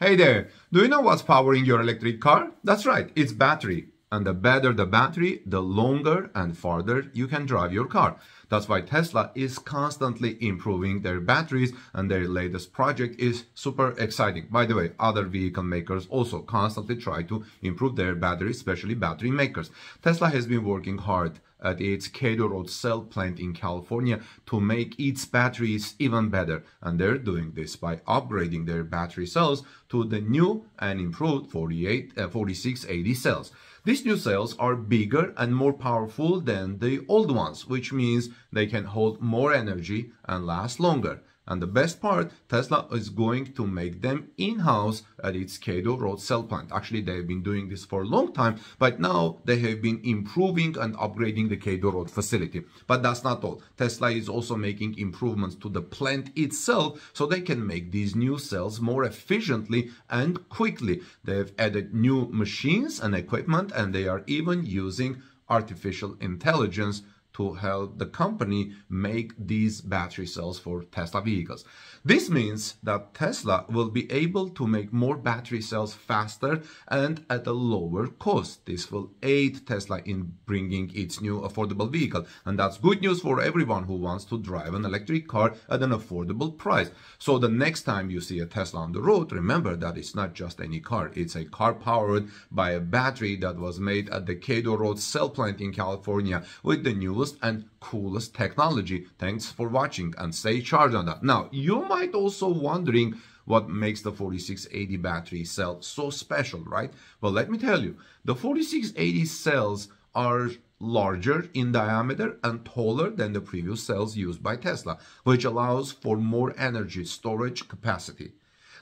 Hey there, do you know what's powering your electric car? That's right, it's battery. And the better the battery, the longer and farther you can drive your car. That's why Tesla is constantly improving their batteries and their latest project is super exciting. By the way, other vehicle makers also constantly try to improve their batteries, especially battery makers. Tesla has been working hard at its Kato Road cell plant in California to make its batteries even better. And they're doing this by upgrading their battery cells to the new and improved 48, uh, 4680 cells. These new cells are bigger and more powerful than the old ones, which means they can hold more energy and last longer. And the best part, Tesla is going to make them in-house at its Kato Road cell plant. Actually, they've been doing this for a long time, but now they have been improving and upgrading the Kato Road facility. But that's not all. Tesla is also making improvements to the plant itself so they can make these new cells more efficiently and quickly. They've added new machines and equipment, and they are even using artificial intelligence to help the company make these battery cells for Tesla vehicles. This means that Tesla will be able to make more battery cells faster and at a lower cost. This will aid Tesla in bringing its new affordable vehicle. And that's good news for everyone who wants to drive an electric car at an affordable price. So the next time you see a Tesla on the road, remember that it's not just any car. It's a car powered by a battery that was made at the Kato Road cell plant in California with the newest and coolest technology. Thanks for watching and stay charged on that. Now, you might also wondering what makes the 4680 battery cell so special, right? Well, let me tell you, the 4680 cells are larger in diameter and taller than the previous cells used by Tesla, which allows for more energy storage capacity.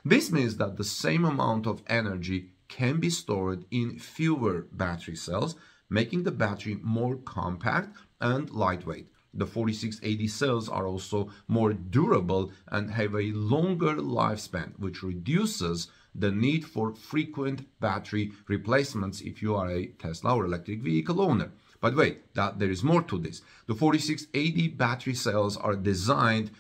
This means that the same amount of energy can be stored in fewer battery cells, making the battery more compact and lightweight. The 4680 cells are also more durable and have a longer lifespan, which reduces the need for frequent battery replacements if you are a Tesla or electric vehicle owner. But wait, that there is more to this. The 4680 battery cells are designed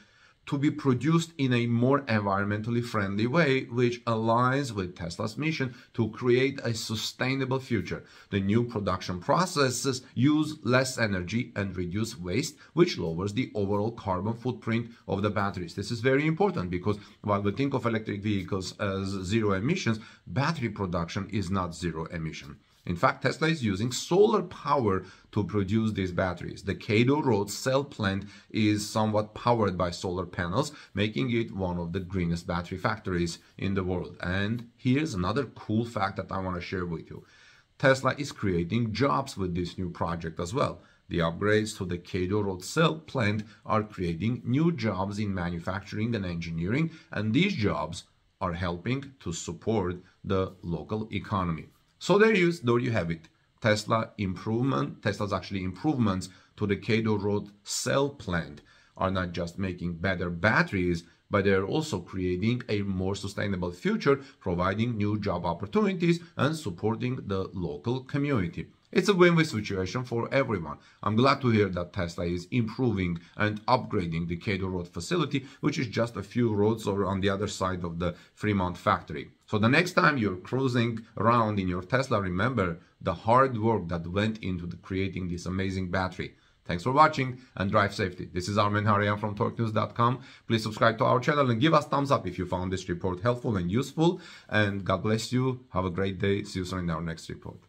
to be produced in a more environmentally friendly way, which aligns with Tesla's mission to create a sustainable future. The new production processes use less energy and reduce waste, which lowers the overall carbon footprint of the batteries. This is very important because while we think of electric vehicles as zero emissions, battery production is not zero emission. In fact, Tesla is using solar power to produce these batteries. The Kato Road cell plant is somewhat powered by solar panels, making it one of the greenest battery factories in the world. And here's another cool fact that I want to share with you. Tesla is creating jobs with this new project as well. The upgrades to the Kato Road cell plant are creating new jobs in manufacturing and engineering, and these jobs are helping to support the local economy. So there you, there you have it. Tesla improvement, Tesla's actually improvements to the Kato Road cell plant are not just making better batteries, but they're also creating a more sustainable future, providing new job opportunities and supporting the local community. It's a win-win situation for everyone. I'm glad to hear that Tesla is improving and upgrading the Kato Road facility, which is just a few roads over on the other side of the Fremont factory. So the next time you're cruising around in your Tesla, remember the hard work that went into creating this amazing battery. Thanks for watching and drive safety. This is Armen Hareyan from torquenews.com. Please subscribe to our channel and give us thumbs up if you found this report helpful and useful. And God bless you. Have a great day. See you soon in our next report.